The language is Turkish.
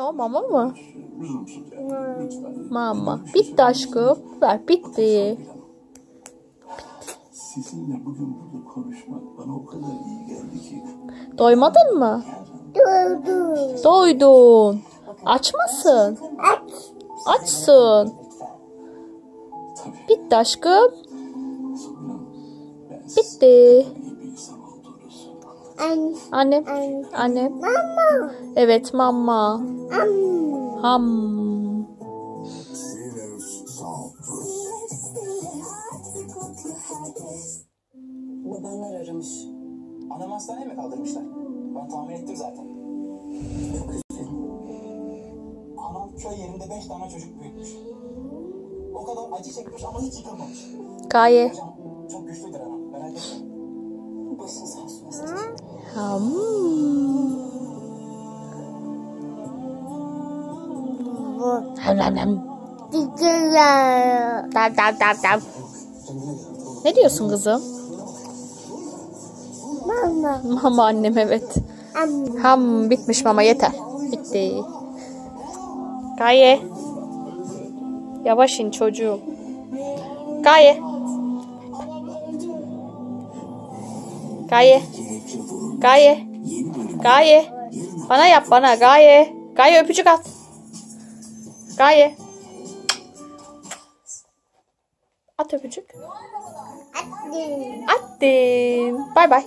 O mama mı? Mama. Bitti aşkım. Ver bitti. Sizinle bugün burada konuşmak bana o kadar iyi geldi ki. Doymadın mı? Durdu. Doydun. Aç mısın? Aç. Açsın. Tabii Bitti aşkım. Bitti. İyi bir insan olduğunuzu. An. Annem. An. Annem. Mama. Evet mama. Am. Ham. Babanlar aramış. Anam hastaneye mi kaldırmışlar? Ben tahmin ettim zaten. Çok üzgünüm. Anam köy yerinde beş tane çocuk büyütmüş. O kadar acı çekmiş ama hiç yıkılmamış. Gaye. Hocam çok güçlüdür anam. Merak etme. Başın sağ olsun. Ham. Ham ham ham. Dav dav dav dav. Ne diyorsun kızım? Mama. Mama annem evet. Am. Ham bitmiş mama yeter. Bitti. Gaye. Yavaş in çocuğum. Gaye. Gaye. Gaye. Gaye. Bana yap bana Gaye. Gaye öpücük at. Gaye. At öpücük. Attım. Attım. Bay bay.